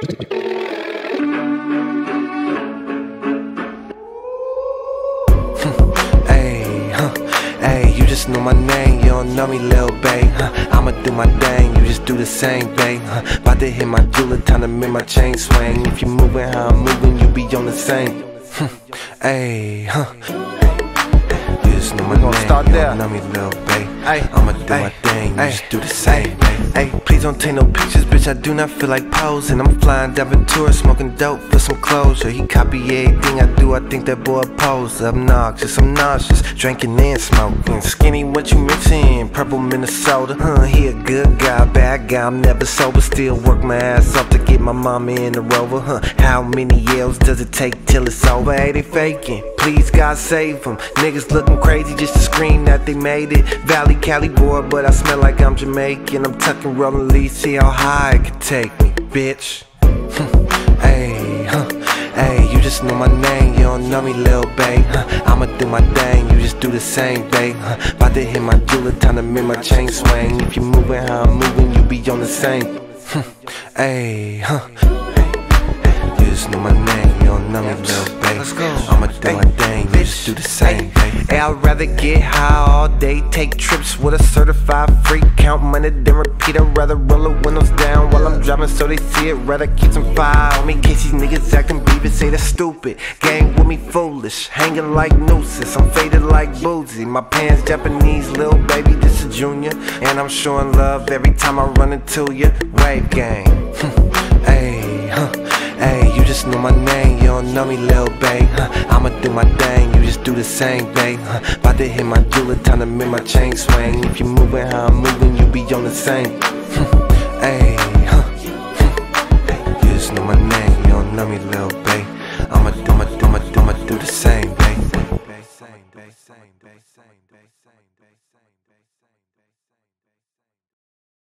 just know my name, you don't know me, lil' babe, huh, I'ma do my thing, you just do the same, babe, huh, About to hit my jeweler, time to make my chain swing. If you moving how I'm moving, you be on the same, ayy, huh. You just know my name, start you don't know me, lil' babe, I'ma do my thing, you just do the same. Hey, please don't take no pictures, bitch. I do not feel like posing. I'm flying down Ventura, smoking dope for some closure. He copy everything I do. I think that boy pose obnoxious. I'm nauseous, drinking and smoking. Skinny, what you mixing? Purple Minnesota. Huh, he a good guy, bad guy. I'm never sober. Still work my ass off to get my mama in the rover. Huh, how many yells does it take till it's over? Hey, they faking. Please, God save them. Niggas looking crazy just to scream that they made it. Valley, Cali boy, but I smell like I'm Jamaican. I'm tucking rolling leaves, see how high it could take me, bitch. Hey, huh, hey, you just know my name, you don't know me, lil' babe. Huh, I'ma do my thing, you just do the same, babe. Huh, about to hit my jeweler, time to make my chain swing. If you moving how I'm moving, you be on the same. Hey, huh. You just know my name, you don't know me, lil' rather get high all day, take trips with a certified freak, count money, then repeat. I'd rather roll the windows down while I'm driving so they see it. Rather keep some fire on me case these niggas acting beavis, say they're stupid. Gang with me foolish, hanging like nooses. I'm faded like boozy. My pants Japanese, little baby, this a junior. And I'm showing love every time I run into you. Wave gang. Hey, huh. Hey, you just know my name, you don't know me, lil' babe. Huh, I'ma do my thing, you just do the same, babe. Huh, about to hit my jeweler, time to make my chain swing. If you moving how I'm moving, you be on the same. Hey, huh. You just know my name, you don't know me, lil' babe. I'ma do my, do my, do my, do the same, babe.